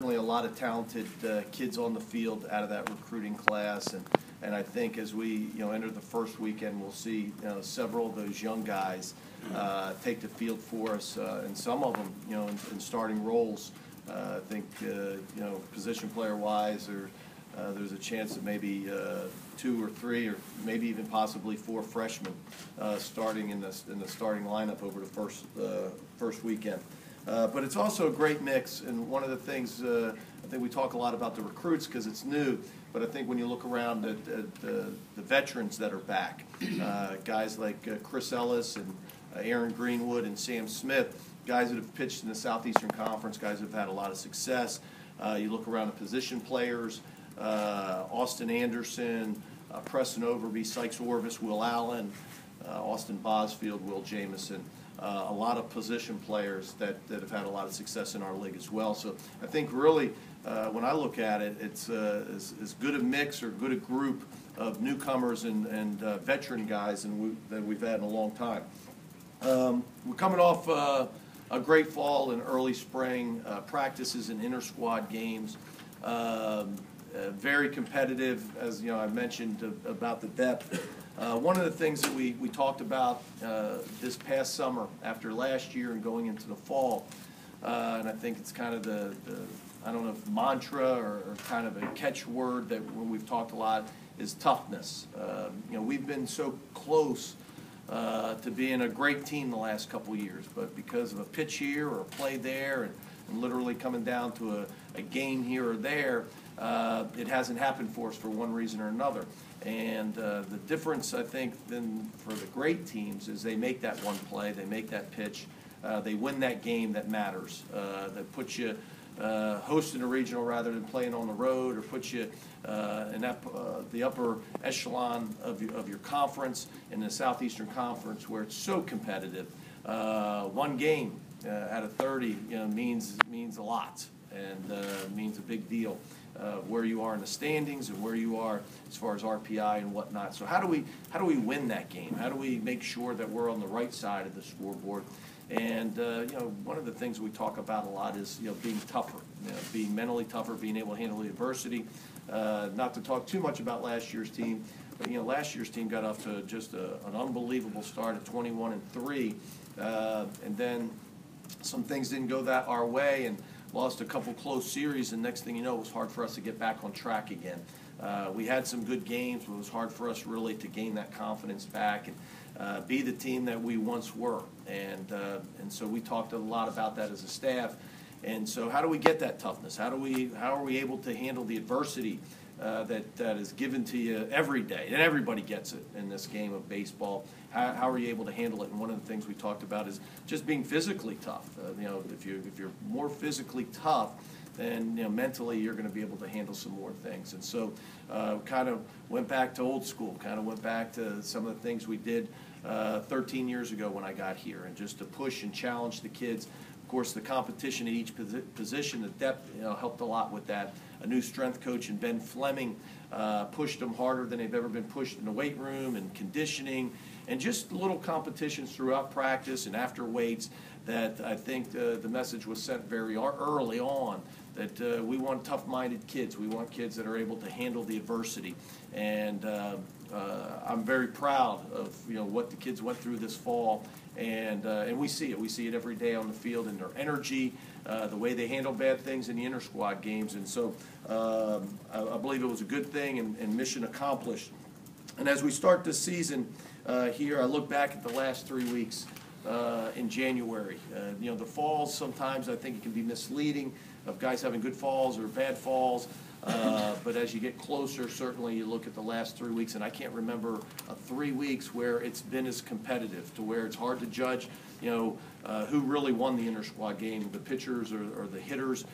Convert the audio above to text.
certainly a lot of talented uh, kids on the field out of that recruiting class, and and I think as we you know enter the first weekend, we'll see you know, several of those young guys uh, take the field for us, uh, and some of them you know in, in starting roles. Uh, I think uh, you know position player wise, or uh, there's a chance that maybe two or three, or maybe even possibly four freshmen starting in the in the starting lineup over the first first weekend. Uh, but it's also a great mix, and one of the things uh, I think we talk a lot about the recruits because it's new. But I think when you look around at, at the veterans that are back, uh, guys like uh, Chris Ellis and uh, Aaron Greenwood and Sam Smith, guys that have pitched in the Southeastern Conference, guys that have had a lot of success. you look around the position players, Austin Anderson, Preston Overbey, Sikes Orvis, Will Allen, Austin Bousfield, Will Jamison uh, a lot of position players that, that have had a lot of success in our league as well. So I think really, uh, when I look at it, it's uh, as, as good a mix or good a group of newcomers and, and uh, veteran guys than, we, that we've had in a long time. Um, we're coming off uh, a great fall and early spring uh, practices and inter squad games. Um, very competitive, as you know, I mentioned about the depth. Uh, one of the things that we, we talked about uh, this past summer after last year and going into the fall, uh, and I think it's kind of the, the I don't know if mantra or, or, kind of a catchword that when we've talked a lot is toughness. Um, you know, we've been so close uh, to being a great team the last couple years, but because of a pitch here or a play there and, and literally coming down to a, a game here or there, uh, it hasn't happened for us for one reason or another. And uh, the difference, I think, then for the great teams is they make that one play, they make that pitch, uh, they win that game that matters, uh, that puts you uh, hosting a regional rather than playing on the road, or puts you uh, in the upper echelon of your, of your conference in the Southeastern Conference, where it's so competitive. one game out of 30 you know, means means a lot and means a big deal uh, where you are in the standings and where you are as far as RPI and whatnot. So how do we how do we win that game? How do we make sure that we're on the right side of the scoreboard? And uh, you know, one of the things we talk about a lot is you know being tougher, you know, being mentally tougher, being able to handle adversity. Uh, not to talk too much about last year's team, but you know, last year's team got off to just a, an unbelievable start at 21 and three, uh, and then some things didn't go that our way, and lost a couple close series, and next thing you know, it was hard for us to get back on track again. Uh, we had some good games, but it was hard for us really to gain that confidence back and uh, be the team that we once were. And uh, and so we talked a lot about that as a staff. And so, how do we get that toughness? How do we how are we able to handle the adversity uh, that that is given to you every day? And everybody gets it in this game of baseball. How, how are you able to handle it? And one of the things we talked about is just being physically tough. Uh, you know, if you if you're more physically tough, then you know, mentally you're going to be able to handle some more things. And so, uh, kind of went back to old school. Kind of went back to some of the things we did uh, 13 years ago when I got here, and just to push and challenge the kids. Of course, the competition at each position, the depth, you know, helped a lot with that. A new strength coach and Ben Fleming uh, pushed them harder than they've ever been pushed in the weight room and conditioning and just little competitions throughout practice and after weights that I think the, the message was sent very early on that uh, we want tough-minded kids. We want kids that are able to handle the adversity. And uh, uh, I'm very proud of you know what the kids went through this fall, and uh, and we see it. We see it every day on the field in their energy, uh, the way they handle bad things in the inter squad games. And so um, I, I, believe it was a good thing and, and mission accomplished. And as we start this season uh, here, I look back at the last three weeks uh, in January. Uh, you know, the falls sometimes I think it can be misleading of guys having good falls or bad falls. Uh, but as you get closer, certainly you look at the last three weeks, and I can't remember three weeks where it's been as competitive to where it's hard to judge, you know, uh, who really won the inter squad game, the pitchers or, or, the hitters.